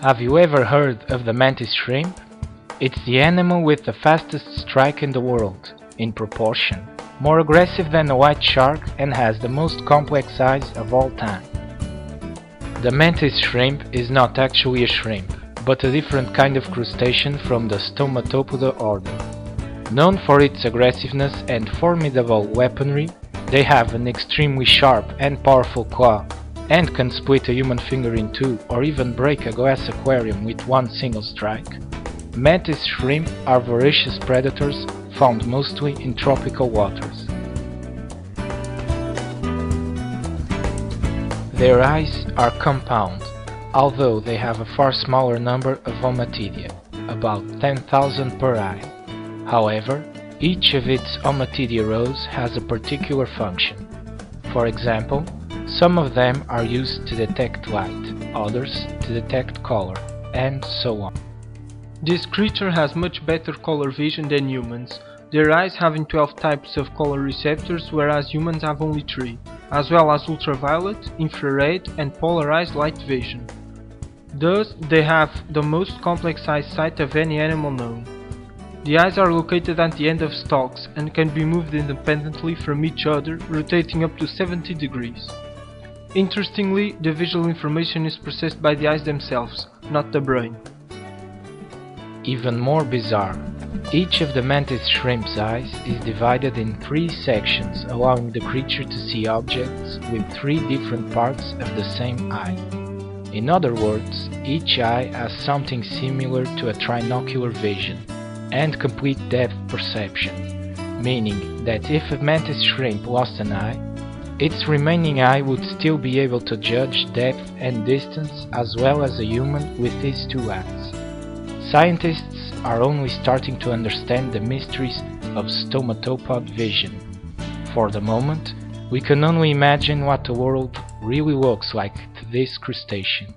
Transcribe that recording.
Have you ever heard of the mantis shrimp? It's the animal with the fastest strike in the world, in proportion, more aggressive than a white shark and has the most complex eyes of all time. The mantis shrimp is not actually a shrimp, but a different kind of crustacean from the Stomatopoda order. Known for its aggressiveness and formidable weaponry, they have an extremely sharp and powerful claw, and can split a human finger in two or even break a glass aquarium with one single strike. Mantis shrimp are voracious predators found mostly in tropical waters. Their eyes are compound, although they have a far smaller number of ommatidia, about 10,000 per eye. However, each of its ommatidia rows has a particular function. For example, some of them are used to detect light, others to detect color, and so on. This creature has much better color vision than humans, their eyes having 12 types of color receptors whereas humans have only 3, as well as ultraviolet, infrared and polarized light vision. Thus, they have the most complex eyesight of any animal known. The eyes are located at the end of stalks and can be moved independently from each other, rotating up to 70 degrees. Interestingly, the visual information is processed by the eyes themselves, not the brain. Even more bizarre, each of the mantis shrimp's eyes is divided in three sections, allowing the creature to see objects with three different parts of the same eye. In other words, each eye has something similar to a trinocular vision and complete depth perception, meaning that if a mantis shrimp lost an eye, its remaining eye would still be able to judge depth and distance as well as a human with these two eyes. Scientists are only starting to understand the mysteries of stomatopod vision. For the moment, we can only imagine what the world really looks like to this crustacean.